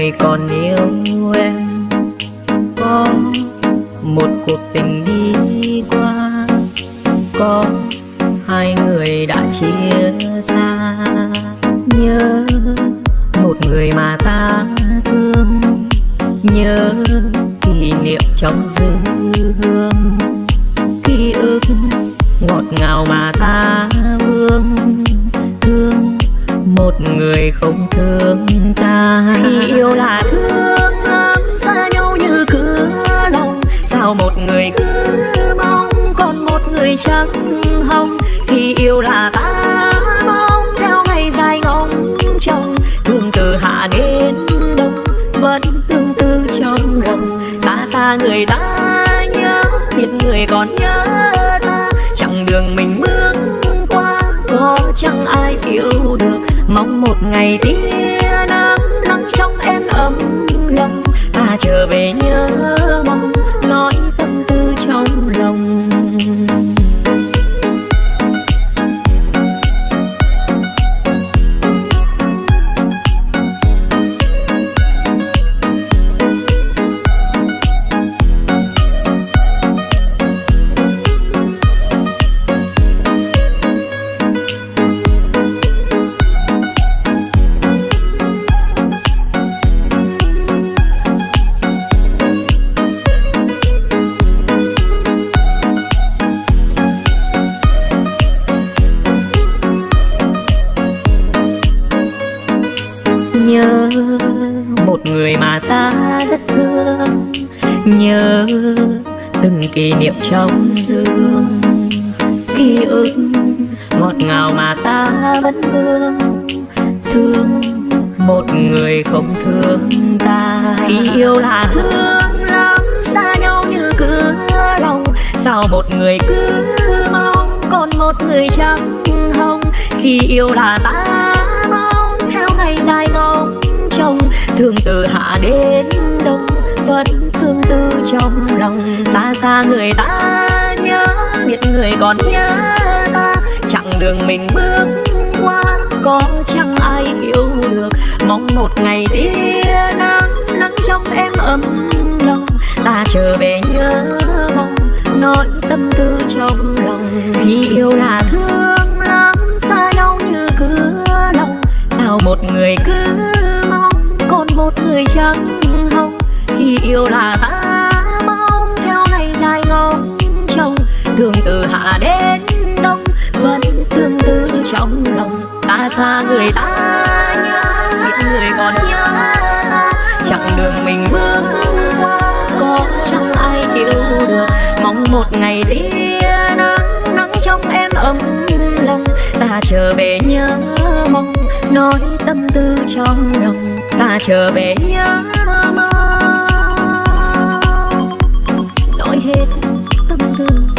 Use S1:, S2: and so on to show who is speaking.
S1: người còn yêu em. Có một cuộc tình đi qua có hai người đã chia xa. Nhớ một người mà ta thương, nhớ kỷ niệm trong dư hương ký ức ngọt ngào mà ta vương một người không thương ta. Khi yêu là thương xa nhau như cửa lòng. Sao một người cứ mong, còn một người chẳng hồng? Khi yêu là ta mong, theo ngày dài ngóng trông. Thương từ hạ đến đông, vẫn tương tư trong lòng. Ta xa người ta nhớ, biết người còn nhớ ta. Chặng đường mình bước qua, có chẳng ai yêu được mong một ngày tia nắng nắng trong em ấm lòng ta trở về nhớ mong mà ta rất thương, nhớ từng kỷ niệm trong dương. Ký ức ngọt ngào mà ta vẫn thương thương một người không thương ta. Khi yêu là thương lắm, xa nhau như cửa lòng. Sao một người cứ mong còn một người chẳng hồng? Khi yêu là ta mong, theo ngày dài ngóng từ hạ đến đông, vẫn thương tư trong lòng. Ta xa người ta nhớ, biết người còn nhớ ta. Chặng đường mình bước qua, có chẳng ai yêu được. Mong một ngày tia nắng nắng trong em ấm lòng. Ta trở về nhớ mong nỗi tâm tư trong lòng. Khi yêu là thương yêu là ta mong theo ngày dài ngóng trông thương từ hạ đến đông, vẫn tương tư trong lòng. Ta xa người ta nhớ, biết người còn nhớ ta. Chặng đường mình bước qua, có chẳng ai yêu được. Mong một ngày tia nắng nắng trong em ấm lòng. Ta trở về nhớ mong, nói tâm tư trong lòng. Ta trở về nhớ hết. Tâm tư.